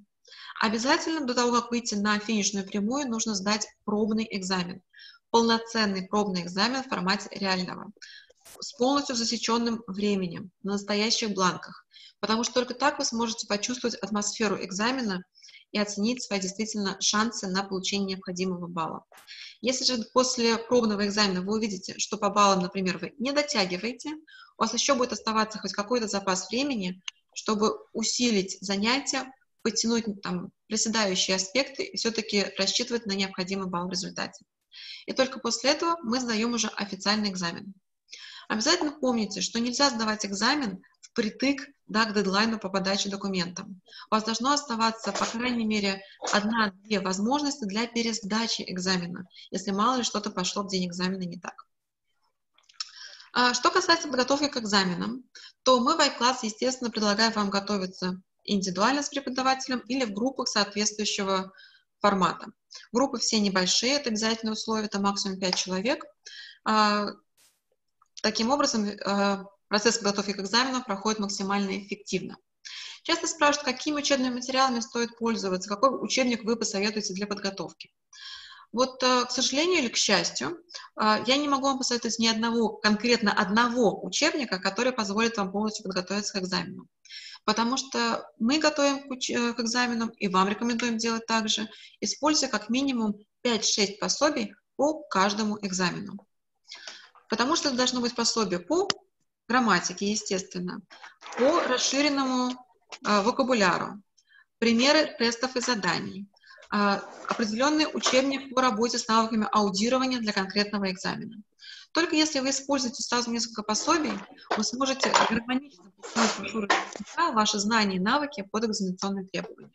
Обязательно до того, как выйти на финишную прямую, нужно сдать пробный экзамен. Полноценный пробный экзамен в формате реального, с полностью засеченным временем, на настоящих бланках. Потому что только так вы сможете почувствовать атмосферу экзамена и оценить свои действительно шансы на получение необходимого балла. Если же после пробного экзамена вы увидите, что по баллам, например, вы не дотягиваете, у вас еще будет оставаться хоть какой-то запас времени, чтобы усилить занятия, подтянуть там приседающие аспекты и все-таки рассчитывать на необходимый балл в результате. И только после этого мы сдаем уже официальный экзамен. Обязательно помните, что нельзя сдавать экзамен впритык да, к дедлайну по подаче документов. У вас должно оставаться, по крайней мере, одна-две возможности для пересдачи экзамена, если мало ли что-то пошло в день экзамена не так. А, что касается подготовки к экзаменам, то мы в iClass, естественно, предлагаем вам готовиться индивидуально с преподавателем или в группах соответствующего формата. Группы все небольшие, это обязательное условие, это максимум 5 человек. Таким образом, а, процесс подготовки к экзамену проходит максимально эффективно. Часто спрашивают, какими учебными материалами стоит пользоваться, какой учебник вы посоветуете для подготовки. Вот, э, к сожалению или к счастью, э, я не могу вам посоветовать ни одного, конкретно одного учебника, который позволит вам полностью подготовиться к экзамену. Потому что мы готовим э, к экзаменам, и вам рекомендуем делать так же, используя как минимум 5-6 пособий по каждому экзамену. Потому что это должно быть пособие по грамматике, естественно, по расширенному э, вокабуляру, примеры тестов и заданий, а, определенный учебник по работе с навыками аудирования для конкретного экзамена. Только если вы используете сразу несколько пособий, вы сможете гармонично подтянуть ваши знания и навыки под экзаменационные требования.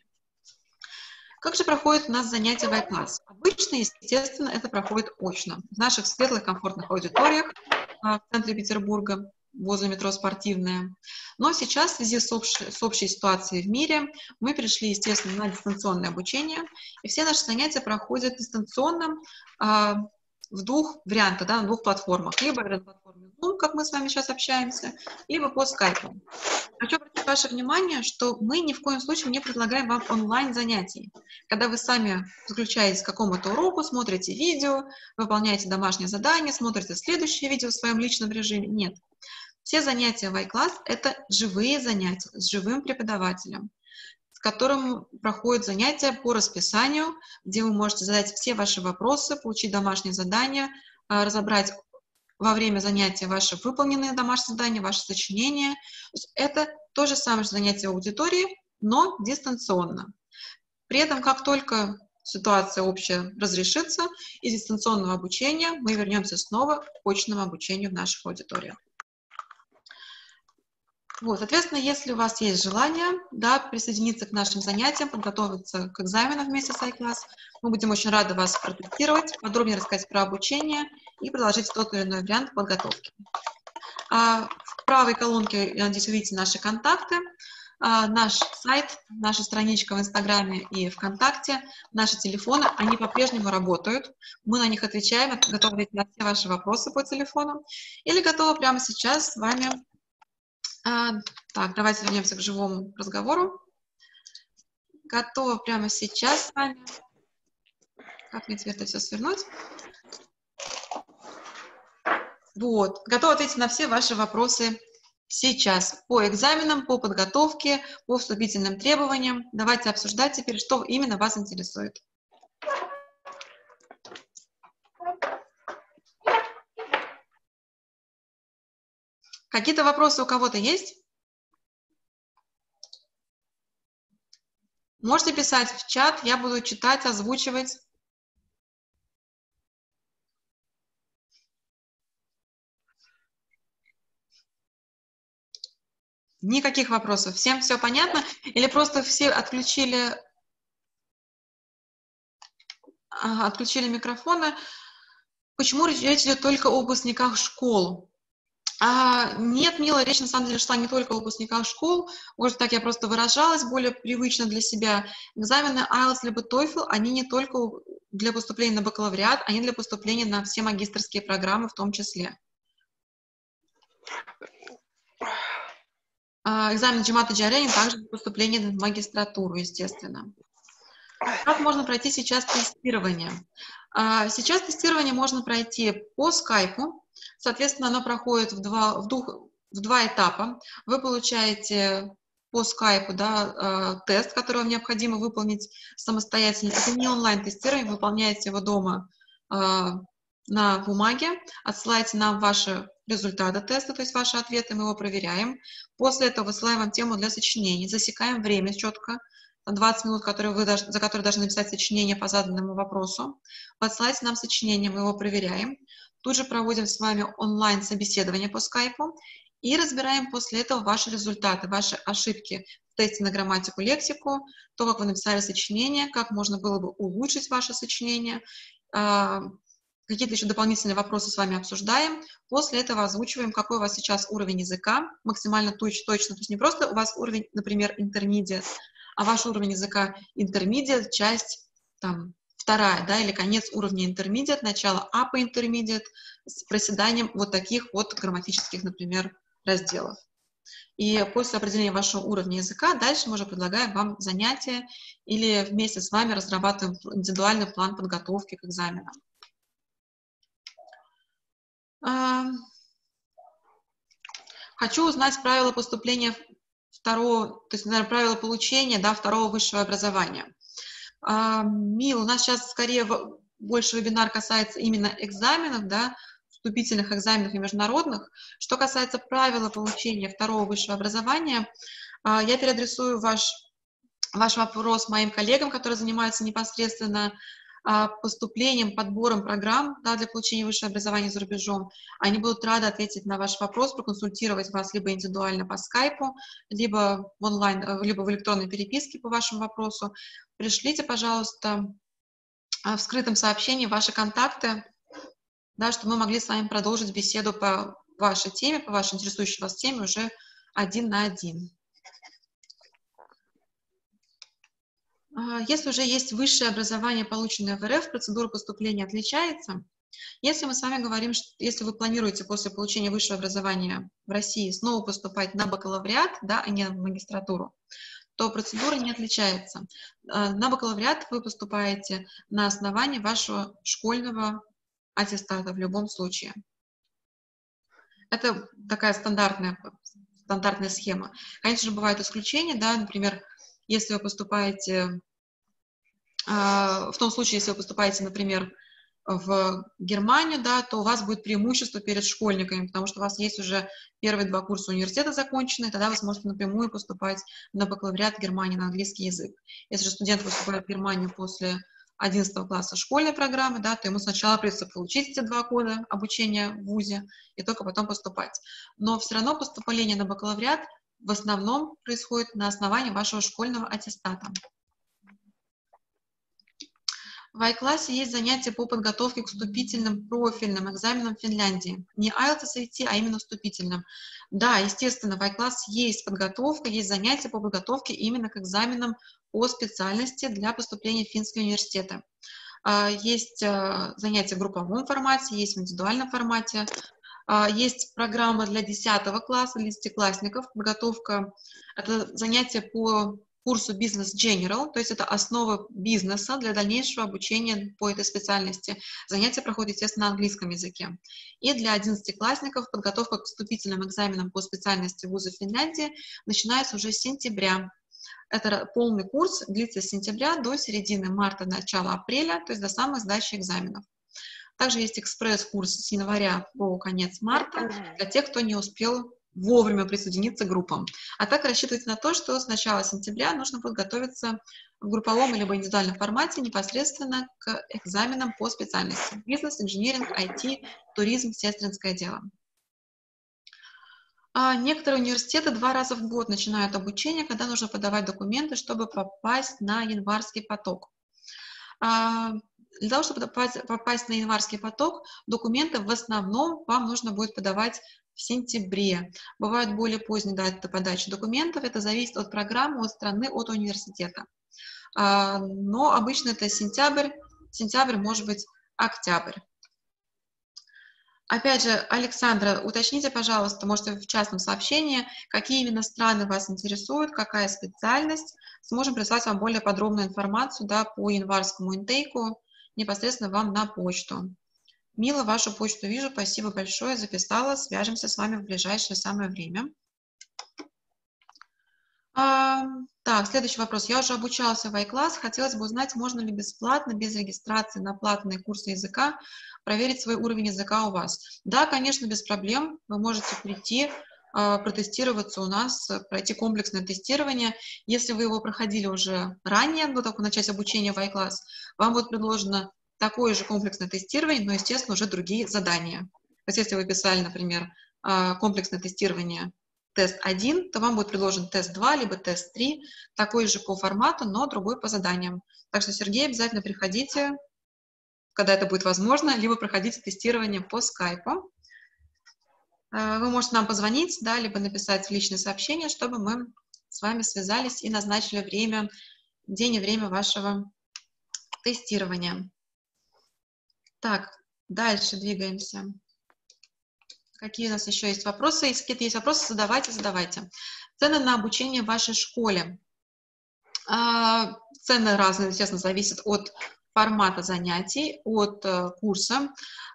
Как же проходит у нас занятие в iClass? Обычно, естественно, это проходит очно, в наших светлых, комфортных аудиториях а, в центре Петербурга возле метро «Спортивная». Но сейчас в связи с общей, с общей ситуацией в мире мы перешли, естественно, на дистанционное обучение, и все наши занятия проходят дистанционно э, в двух вариантах, да, на двух платформах. Либо на платформе Zoom, как мы с вами сейчас общаемся, либо по скайпу. Хочу обратить ваше внимание, что мы ни в коем случае не предлагаем вам онлайн-занятий. Когда вы сами подключаетесь к какому-то уроку, смотрите видео, выполняете домашнее задание, смотрите следующее видео в своем личном режиме. Нет. Все занятия в iClass — это живые занятия с живым преподавателем, с которым проходят занятия по расписанию, где вы можете задать все ваши вопросы, получить домашние задания, а, разобрать во время занятия ваши выполненные домашние задания, ваши сочинения. То есть это то же самое занятие в аудитории, но дистанционно. При этом, как только ситуация общая разрешится, из дистанционного обучения мы вернемся снова к очному обучению в наших аудиториях. Вот, соответственно, если у вас есть желание да, присоединиться к нашим занятиям, подготовиться к экзаменам вместе с iClass, мы будем очень рады вас протестировать, подробнее рассказать про обучение и предложить тот или иной вариант подготовки. А в правой колонке, я надеюсь, увидите наши контакты. а, наш сайт, наша страничка в Инстаграме и ВКонтакте, наши телефоны, они по-прежнему работают. Мы на них отвечаем, готовы ответить на все ваши вопросы по телефону. Или готовы прямо сейчас с вами... А, так, давайте вернемся к живому разговору. Готова прямо сейчас с вами. Как мне теперь это все свернуть? Вот. Готова ответить на все ваши вопросы сейчас по экзаменам, по подготовке, по вступительным требованиям. Давайте обсуждать теперь, что именно вас интересует. Какие-то вопросы у кого-то есть? Можете писать в чат, я буду читать, озвучивать. Никаких вопросов. Всем все понятно? Или просто все отключили, отключили микрофоны? Почему речь идет только о выпускниках школ? А, нет, Мила, речь на самом деле шла не только о выпускниках школ, может, так я просто выражалась более привычно для себя. Экзамены IELTS либо TOEFL, они не только для поступления на бакалавриат, они для поступления на все магистрские программы в том числе. А, экзамен и GRE также для поступления в магистратуру, естественно. Как можно пройти сейчас тестирование? А, сейчас тестирование можно пройти по скайпу. Соответственно, оно проходит в два, в двух, в два этапа. Вы получаете по скайпу да, а, тест, который вам необходимо выполнить самостоятельно. Это не онлайн-тестирование, вы выполняете его дома на бумаге, отсылаете нам ваши результаты теста, то есть ваши ответы, мы его проверяем. После этого высылаем вам тему для сочинений, засекаем время четко, 20 минут, которые вы, за которые должны написать сочинение по заданному вопросу. Подсылайте нам сочинение, мы его проверяем. Тут же проводим с вами онлайн-собеседование по скайпу и разбираем после этого ваши результаты, ваши ошибки в тесте на грамматику, лексику, то, как вы написали сочинение, как можно было бы улучшить ваше сочинение, а, какие-то еще дополнительные вопросы с вами обсуждаем. После этого озвучиваем, какой у вас сейчас уровень языка, максимально точ точно. То есть не просто у вас уровень, например, intermediate, а ваш уровень языка intermediate, часть там, вторая, да, или конец уровня intermediate, начало upper intermediate с проседанием вот таких вот грамматических, например, разделов. И после определения вашего уровня языка дальше мы уже предлагаем вам занятия или вместе с вами разрабатываем индивидуальный план подготовки к экзаменам. Хочу узнать правила поступления второго, то есть, наверное, правила получения да, второго высшего образования. Мил, у нас сейчас скорее больше вебинар касается именно экзаменов, да, вступительных экзаменов и международных. Что касается правила получения второго высшего образования, а, я переадресую ваш, ваш вопрос моим коллегам, которые занимаются непосредственно а, поступлением, подбором программ да, для получения высшего образования за рубежом. Они будут рады ответить на ваш вопрос, проконсультировать вас либо индивидуально по скайпу, либо в онлайн, э, либо в электронной переписке по вашему вопросу. Пришлите, пожалуйста, а, в скрытом сообщении ваши контакты, да, чтобы мы могли с вами продолжить беседу по вашей теме, по вашей интересующей вас теме уже один на один. Если уже есть высшее образование, полученное в РФ, процедура поступления отличается. Если мы с вами говорим, что если вы планируете после получения высшего образования в России снова поступать на бакалавриат, да, а не в магистратуру, то процедура не отличается. А, на бакалавриат вы поступаете на основании вашего школьного аттестата в любом случае. Это такая стандартная, стандартная схема. Конечно же, бывают исключения, да, например, если вы поступаете, а, в том случае, если вы поступаете, например, в Германию, да, то у вас будет преимущество перед школьниками, потому что у вас есть уже первые два курса университета закончены, тогда вы сможете напрямую поступать на бакалавриат Германии на английский язык. Если же студент поступает в Германию после 11 класса школьной программы, да, то ему сначала придется получить эти два года обучения в ВУЗе и только потом поступать. Но все равно поступление на бакалавриат в основном происходит на основании вашего школьного аттестата. В I-классе есть занятия по подготовке к вступительным профильным экзаменам в Финляндии. Не IELTS SAT, а именно вступительным. Да, естественно, в I-класс есть подготовка, есть занятия по подготовке именно к экзаменам по специальности для поступления в финские университеты. А, есть а, занятия в групповом формате, есть в индивидуальном формате. А, есть программа для 10 класса, для 10-классников, подготовка. Это занятия по курсу Business General, то есть это основа бизнеса для дальнейшего обучения по этой специальности. Занятия проходят, естественно, на английском языке. И для 11-классников подготовка к вступительным экзаменам по специальности вуза Финляндии начинается уже с сентября. Это полный курс, длится с сентября до середины марта, начала апреля, то есть до самой сдачи экзаменов. Также есть экспресс-курс с января по конец марта для тех, кто не успел вовремя присоединиться к группам. А так рассчитывайте на то, что с начала сентября нужно будет готовиться в групповом либо индивидуальном формате непосредственно к экзаменам по специальности. Бизнес, инженеринг, IT, туризм, сестринское дело. А некоторые университеты два раза в год начинают обучение, когда нужно подавать документы, чтобы попасть на январский поток. А, для того, чтобы попасть на январский поток, документы в основном вам нужно будет подавать в сентябре. Бывают более поздние даты подачи документов, это зависит от программы, от страны, от университета. А, но обычно это сентябрь, сентябрь, может быть, октябрь. Опять же, Александра, уточните, пожалуйста, может, в частном сообщении, какие именно страны вас интересуют, какая специальность. Сможем прислать вам более подробную информацию да, по январскому интейку непосредственно вам на почту. Мила, вашу почту вижу, спасибо большое, записала, свяжемся с вами в ближайшее самое время. А, так, следующий вопрос. Я уже обучался в iClass, хотелось бы узнать, можно ли бесплатно, без регистрации на платные курсы языка, проверить свой уровень языка у вас. Да, конечно, без проблем, вы можете прийти, протестироваться у нас, пройти комплексное тестирование. Если вы его проходили уже ранее, до того, как начать обучение в iClass, вам будет предложено такое же комплексное тестирование, но, естественно, уже другие задания. То есть если вы писали, например, а, комплексное тестирование тест 1, то вам будет предложен тест 2, либо тест 3, такой же по формату, но другой по заданиям. Так что, Сергей, обязательно приходите, когда это будет возможно, либо проходите тестирование по скайпу. А, вы можете нам позвонить, да, либо написать личное сообщение, чтобы мы с вами связались и назначили время, день и время вашего тестирования. Так, дальше двигаемся. Какие у нас еще есть вопросы? Если какие-то есть вопросы, задавайте, задавайте. Цены на обучение в вашей школе. А, цены разные, естественно, зависят от формата занятий, от э, курса.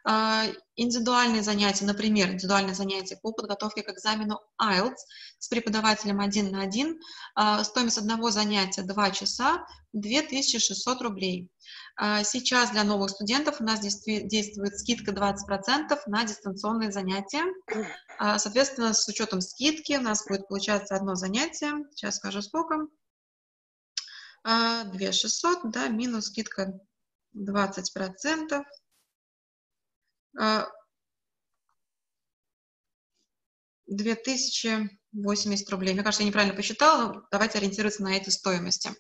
А, индивидуальные занятия, например, индивидуальные занятия по подготовке к экзамену IELTS с преподавателем один на один, а, стоимость одного занятия 2 часа 2600 рублей. Сейчас для новых студентов у нас действует скидка 20% на дистанционные занятия. Соответственно, с учетом скидки у нас будет получаться одно занятие. Сейчас скажу сколько. 2600, а, да, минус скидка 20%. 2080 рублей. Мне кажется, я неправильно посчитала, давайте ориентироваться на эти стоимости.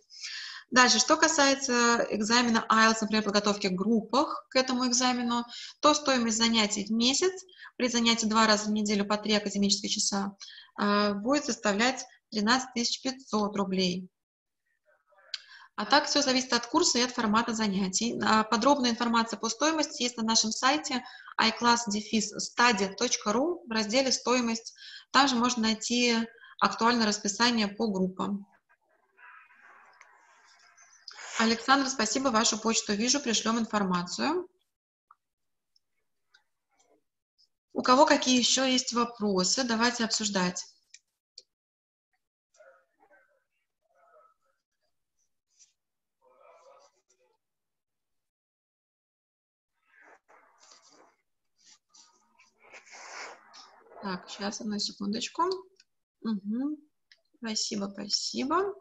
Дальше, что касается экзамена IELTS, например, подготовки в группах к этому экзамену, то стоимость занятий в месяц при занятии два раза в неделю по три академические часа а, будет составлять 13 500 рублей. А так все зависит от курса и от формата занятий. А, подробная информация по стоимости есть на нашем сайте iclass-study.ru в разделе «Стоимость». Также можно найти актуальное расписание по группам. Александр, спасибо, вашу почту вижу, пришлем информацию. У кого какие еще есть вопросы, давайте обсуждать. Так, сейчас, одну секундочку. Угу. Спасибо, спасибо.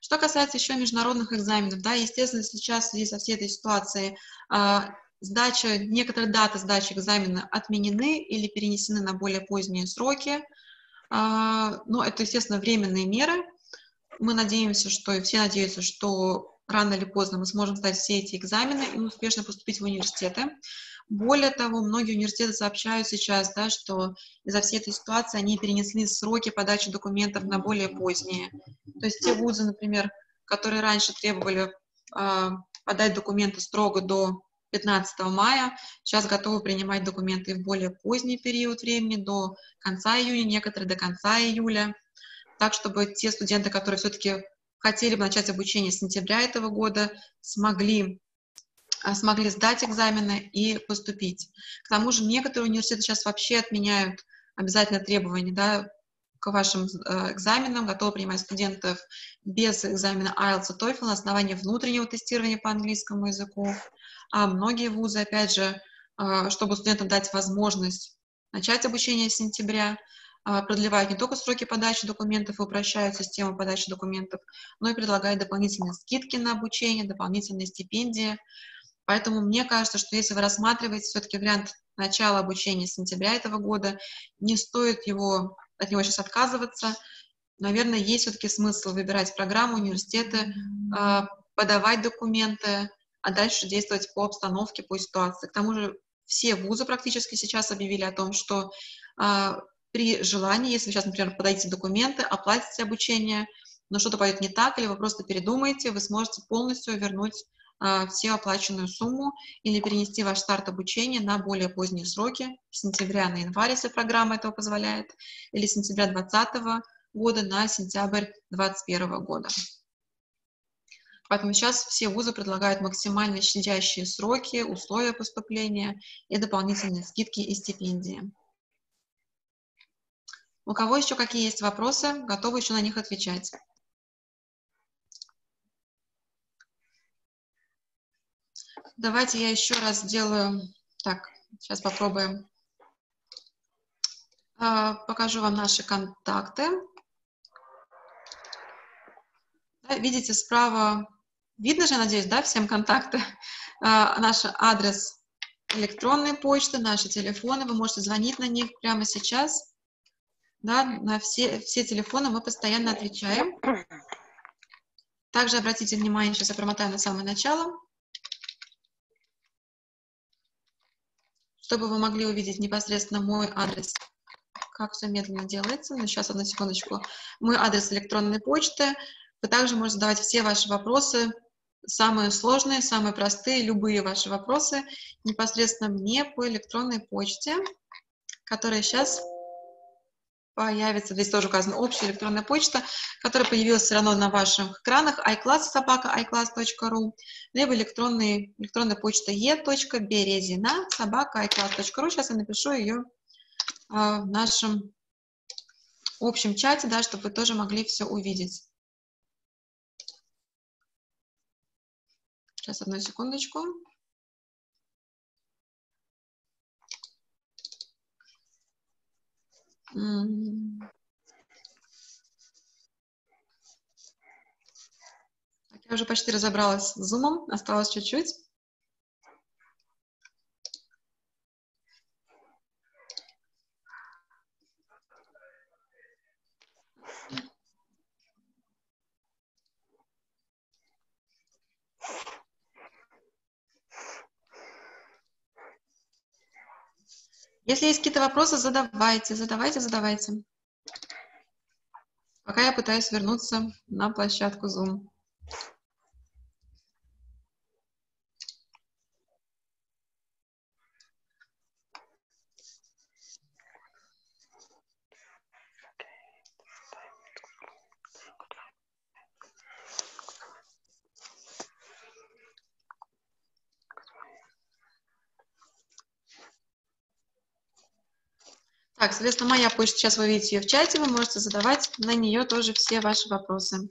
Что касается еще международных экзаменов, да, естественно, сейчас в связи со всей этой ситуацией а, сдача, некоторые даты сдачи экзамена отменены или перенесены на более поздние сроки. А, но это, естественно, временные меры. Мы надеемся, что, и все надеются, что рано или поздно мы сможем сдать все эти экзамены и успешно поступить в университеты. Более того, многие университеты сообщают сейчас, да, что из-за всей этой ситуации они перенесли сроки подачи документов на более поздние. То есть те вузы, например, которые раньше требовали э, подать документы строго до 15 мая, сейчас готовы принимать документы в более поздний период времени, до конца июня, некоторые до конца июля, так, чтобы те студенты, которые все-таки хотели бы начать обучение с сентября этого года, смогли а, смогли сдать экзамены и поступить. К тому же некоторые университеты сейчас вообще отменяют обязательно требования да, к вашим э, экзаменам, готовы принимать студентов без экзамена IELTS и TOEFL на основании внутреннего тестирования по английскому языку. А многие вузы, опять же, э, чтобы студентам дать возможность начать обучение с сентября, э, продлевают не только сроки подачи документов и упрощают систему подачи документов, но и предлагают дополнительные скидки на обучение, дополнительные стипендии. Поэтому мне кажется, что если вы рассматриваете все-таки вариант начала обучения с сентября этого года, не стоит его, от него сейчас отказываться. Наверное, есть все-таки смысл выбирать программу, университеты, а, подавать документы, а дальше действовать по обстановке, по ситуации. К тому же все вузы практически сейчас объявили о том, что а, при желании, если сейчас, например, подадите документы, оплатите обучение, но что-то пойдет не так, или вы просто передумаете, вы сможете полностью вернуть а, всю оплаченную сумму или перенести ваш старт обучения на более поздние сроки, с сентября на январь, если программа этого позволяет, или с сентября 2020 года на сентябрь 2021 года. Поэтому сейчас все вузы предлагают максимально щадящие сроки, условия поступления и дополнительные скидки и стипендии. У кого еще какие есть вопросы, готовы еще на них отвечать. Давайте я еще раз сделаю. Так, сейчас попробуем. А, покажу вам наши контакты. видите, справа видно же, надеюсь, да, всем контакты. А, наш адрес электронной почты, наши телефоны. Вы можете звонить на них прямо сейчас. Да, на все, все телефоны мы постоянно отвечаем. Также обратите внимание, сейчас я промотаю на самое начало. чтобы вы могли увидеть непосредственно мой адрес. Как все медленно делается. Ну, сейчас, одну секундочку. Мой адрес электронной почты. Вы также можете задавать все ваши вопросы, самые сложные, самые простые, любые ваши вопросы непосредственно мне по электронной почте, которая сейчас появится, здесь тоже указана общая электронная почта, которая появилась все равно на ваших экранах, iClass, собака, iClass.ru, либо электронный, электронная почта e.березина, собака, iClass.ru. Сейчас я напишу ее а, в нашем общем чате, да, чтобы вы тоже могли все увидеть. Сейчас, одну секундочку. Я уже почти разобралась с зумом, осталось чуть-чуть. Если есть какие-то вопросы, задавайте, задавайте, задавайте. Пока я пытаюсь вернуться на площадку Zoom. Так, соответственно, моя почта, сейчас вы видите ее в чате, вы можете задавать на нее тоже все ваши вопросы.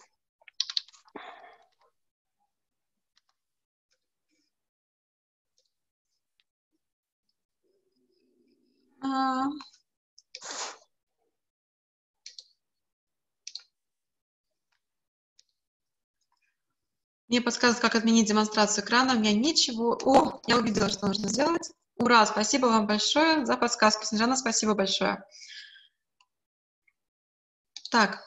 А. Мне подсказывают, как отменить демонстрацию экрана. У меня ничего... О, я увидела, что нужно сделать. Ура, спасибо вам большое за подсказку. Снежана, спасибо большое. Так.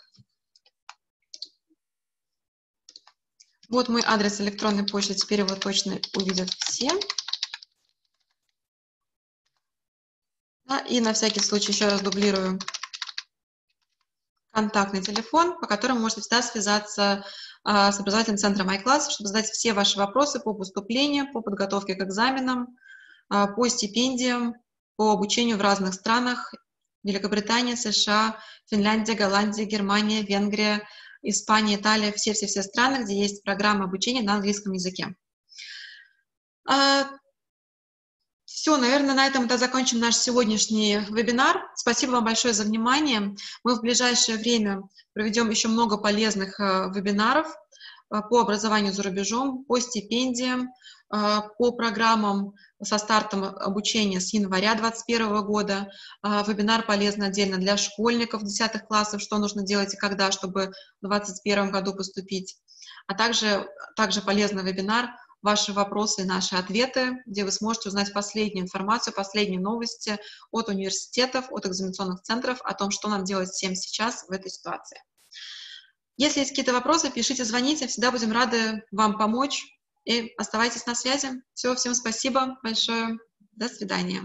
Вот мой адрес электронной почты, теперь его точно увидят все. Да, и на всякий случай еще раз дублирую контактный телефон, по которому можете всегда связаться а, с образовательным центром iClass, чтобы задать все ваши вопросы по поступлению, по подготовке к экзаменам, по стипендиям, по обучению в разных странах, Великобритания, США, Финляндия, Голландия, Германия, Венгрия, Испания, Италия, все-все-все страны, где есть программа обучения на английском языке. А, все, наверное, на этом мы закончим наш сегодняшний вебинар. Спасибо вам большое за внимание. Мы в ближайшее время проведем еще много полезных э, вебинаров э, по образованию за рубежом, по стипендиям, э, по программам со стартом обучения с января 2021 года. Вебинар полезный отдельно для школьников 10 классов, что нужно делать и когда, чтобы в 2021 году поступить. А также, также полезный вебинар ваши вопросы и наши ответы, где вы сможете узнать последнюю информацию, последние новости от университетов, от экзаменационных центров о том, что нам делать всем сейчас в этой ситуации. Если есть какие-то вопросы, пишите, звоните, всегда будем рады вам помочь. И оставайтесь на связи. Все, всем спасибо большое. До свидания.